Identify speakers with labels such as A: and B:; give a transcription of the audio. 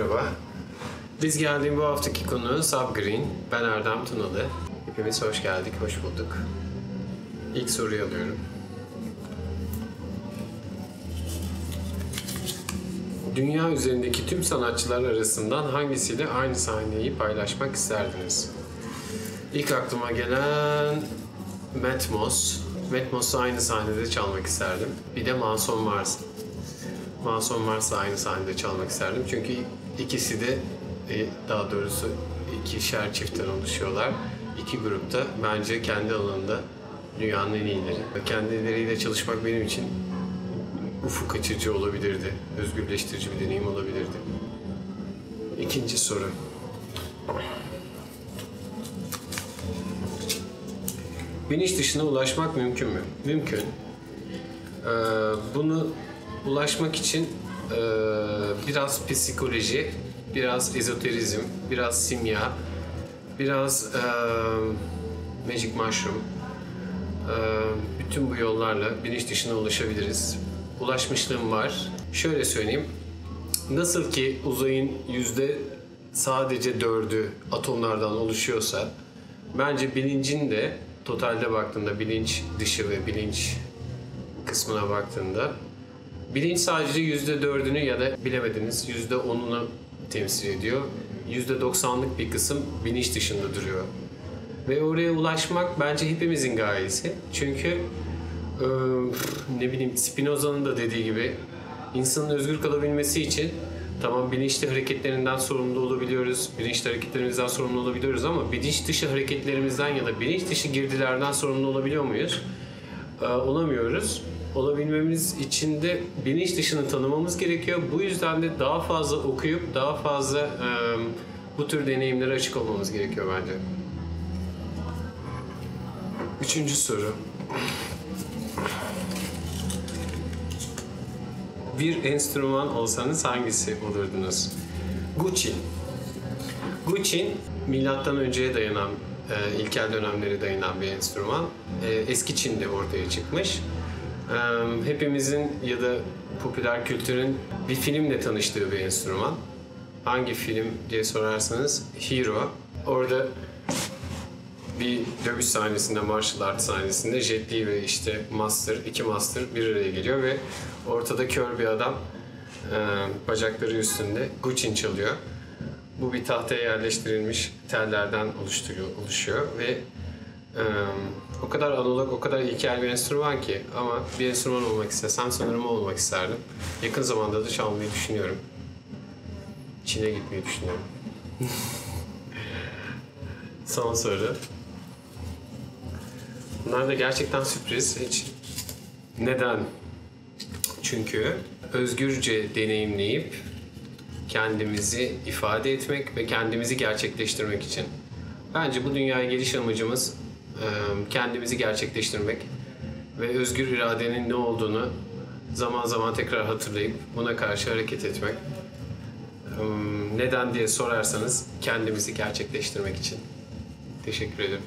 A: merhaba. Biz geldiğim bu haftaki konu Subgreen. Ben Erdem Tunalı. Hepimiz hoş geldik, hoş bulduk. İlk soruyu alıyorum. Dünya üzerindeki tüm sanatçılar arasından hangisiyle aynı sahneyi paylaşmak isterdiniz? İlk aklıma gelen Matmos. Matmos'u aynı sahnede çalmak isterdim. Bir de Manson Mars. Manson Mars'la aynı sahnede çalmak isterdim. Çünkü ikisi de e, daha doğrusu ikişer çiftten oluşuyorlar. İki grupta bence kendi alanında dünyanın en iyileri. Kendileriyle çalışmak benim için ufuk açıcı olabilirdi. Özgürleştirici bir deneyim olabilirdi. İkinci soru. Bilinç dışına ulaşmak mümkün mü? Mümkün. Ee, bunu ulaşmak için e, biraz psikoloji, biraz ezoterizm, biraz simya, biraz e, magic mushroom, e, bütün bu yollarla bilinç dışına ulaşabiliriz. Ulaşmışlığım var. Şöyle söyleyeyim. Nasıl ki uzayın yüzde sadece dördü atomlardan oluşuyorsa bence bilincin de totalde baktığında bilinç dışı ve bilinç kısmına baktığında bilinç sadece yüzde dördünü ya da bilemediniz yüzde onunu temsil ediyor. Yüzde doksanlık bir kısım bilinç dışında duruyor. Ve oraya ulaşmak bence hepimizin gayesi. Çünkü e, ne bileyim Spinoza'nın da dediği gibi insanın özgür kalabilmesi için tamam bilinçli hareketlerinden sorumlu olabiliyoruz, bilinçli hareketlerimizden sorumlu olabiliyoruz ama bilinç dışı hareketlerimizden ya da bilinç dışı girdilerden sorumlu olabiliyor muyuz? E, olamıyoruz. Olabilmemiz için de bilinç dışını tanımamız gerekiyor. Bu yüzden de daha fazla okuyup daha fazla e, bu tür deneyimlere açık olmamız gerekiyor bence. Üçüncü soru. Bir enstrüman olsanız hangisi olurdunuz? Guçin. Guçin milattan önceye dayanan, e, ilkel dönemlere dayanan bir enstrüman. E, eski Çin'de ortaya çıkmış. E, hepimizin ya da popüler kültürün bir filmle tanıştığı bir enstrüman. Hangi film diye sorarsanız Hero. Orada bir dövüş sahnesinde, martial art sahnesinde Jet Li ve işte Master, iki Master bir araya geliyor ve ortada kör bir adam e, bacakları üstünde Gucci çalıyor. Bu bir tahtaya yerleştirilmiş tellerden oluşturuyor, oluşuyor ve e, o kadar analog, o kadar ilkel bir enstrüman ki ama bir enstrüman olmak istesem sanırım olmak isterdim. Yakın zamanda da çalmayı düşünüyorum. Çin'e gitmeyi düşünüyorum. Son soru. Bunlar da gerçekten sürpriz. Hiç neden? Çünkü özgürce deneyimleyip kendimizi ifade etmek ve kendimizi gerçekleştirmek için. Bence bu dünyaya geliş amacımız e, kendimizi gerçekleştirmek ve özgür iradenin ne olduğunu zaman zaman tekrar hatırlayıp buna karşı hareket etmek. E, Neden diye sorarsanız kendimizi gerçekleştirmek için. Teşekkür ederim.